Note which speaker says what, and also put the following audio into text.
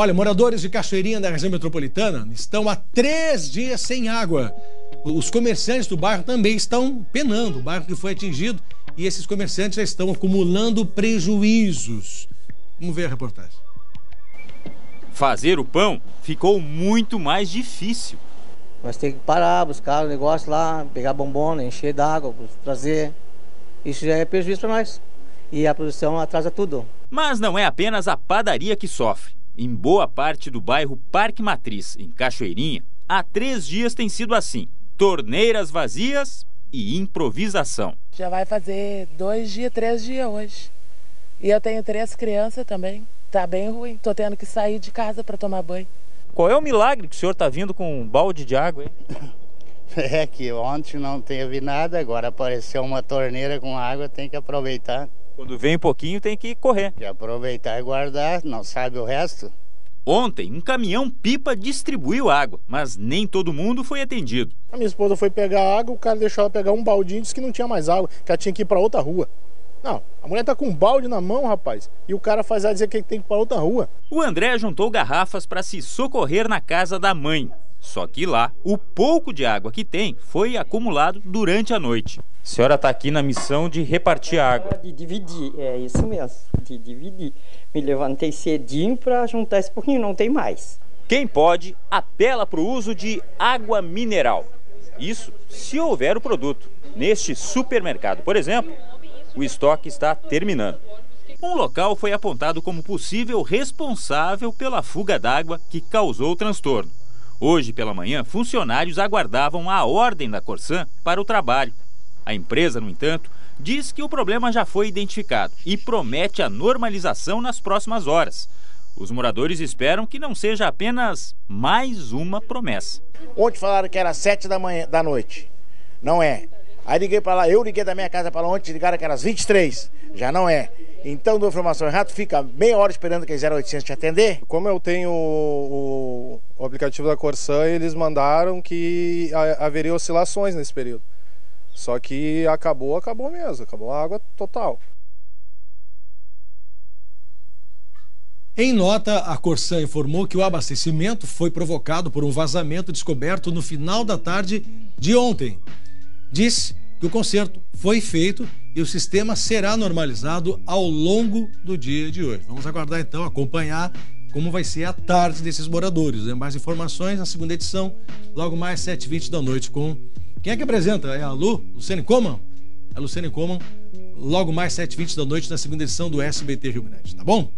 Speaker 1: Olha, moradores de Cachoeirinha da região metropolitana estão há três dias sem água. Os comerciantes do bairro também estão penando, o bairro que foi atingido, e esses comerciantes já estão acumulando prejuízos. Vamos ver a reportagem.
Speaker 2: Fazer o pão ficou muito mais difícil.
Speaker 3: Nós temos que parar, buscar o negócio lá, pegar bombona, encher d'água, trazer. Isso já é prejuízo para nós. E a produção atrasa tudo.
Speaker 2: Mas não é apenas a padaria que sofre. Em boa parte do bairro Parque Matriz, em Cachoeirinha, há três dias tem sido assim: torneiras vazias e improvisação.
Speaker 4: Já vai fazer dois dias, três dias hoje. E eu tenho três crianças também. Tá bem ruim. Tô tendo que sair de casa para tomar banho.
Speaker 2: Qual é o milagre que o senhor está vindo com um balde de água, hein?
Speaker 5: É que ontem não teve nada, agora apareceu uma torneira com água, tem que aproveitar.
Speaker 2: Quando vem um pouquinho tem que correr.
Speaker 5: E aproveitar e guardar, não sabe o resto.
Speaker 2: Ontem, um caminhão pipa distribuiu água, mas nem todo mundo foi atendido.
Speaker 6: A minha esposa foi pegar água, o cara deixou ela pegar um baldinho e disse que não tinha mais água, que ela tinha que ir para outra rua. Não, a mulher tá com um balde na mão, rapaz, e o cara faz ela dizer que tem que ir para outra rua.
Speaker 2: O André juntou garrafas para se socorrer na casa da mãe. Só que lá, o pouco de água que tem foi acumulado durante a noite. A senhora está aqui na missão de repartir a água.
Speaker 7: De dividir, é isso mesmo, de dividir. Me levantei cedinho para juntar esse pouquinho, não tem mais.
Speaker 2: Quem pode, apela para o uso de água mineral. Isso se houver o produto. Neste supermercado, por exemplo, o estoque está terminando. Um local foi apontado como possível responsável pela fuga d'água que causou o transtorno. Hoje pela manhã, funcionários aguardavam a ordem da Corsan para o trabalho. A empresa, no entanto, diz que o problema já foi identificado e promete a normalização nas próximas horas. Os moradores esperam que não seja apenas mais uma promessa.
Speaker 8: Ontem falaram que era sete da manhã da noite. Não é. Aí liguei para lá, eu liguei da minha casa para lá ontem, ligaram que era às 23. Já não é. Então, dou informação errada, fica meia hora esperando que 0800 te atender.
Speaker 6: Como eu tenho o, o aplicativo da Corsan, eles mandaram que haveria oscilações nesse período. Só que acabou, acabou mesmo, acabou a água total.
Speaker 1: Em nota, a Corsan informou que o abastecimento foi provocado por um vazamento descoberto no final da tarde de ontem disse que o conserto foi feito e o sistema será normalizado ao longo do dia de hoje. Vamos aguardar então, acompanhar como vai ser a tarde desses moradores. Né? Mais informações na segunda edição, logo mais 7h20 da noite, com. Quem é que apresenta? É a Lu? Luciane Coman? É a Luciane Coman, logo mais 7h20 da noite na segunda edição do SBT Rio Grande, tá bom?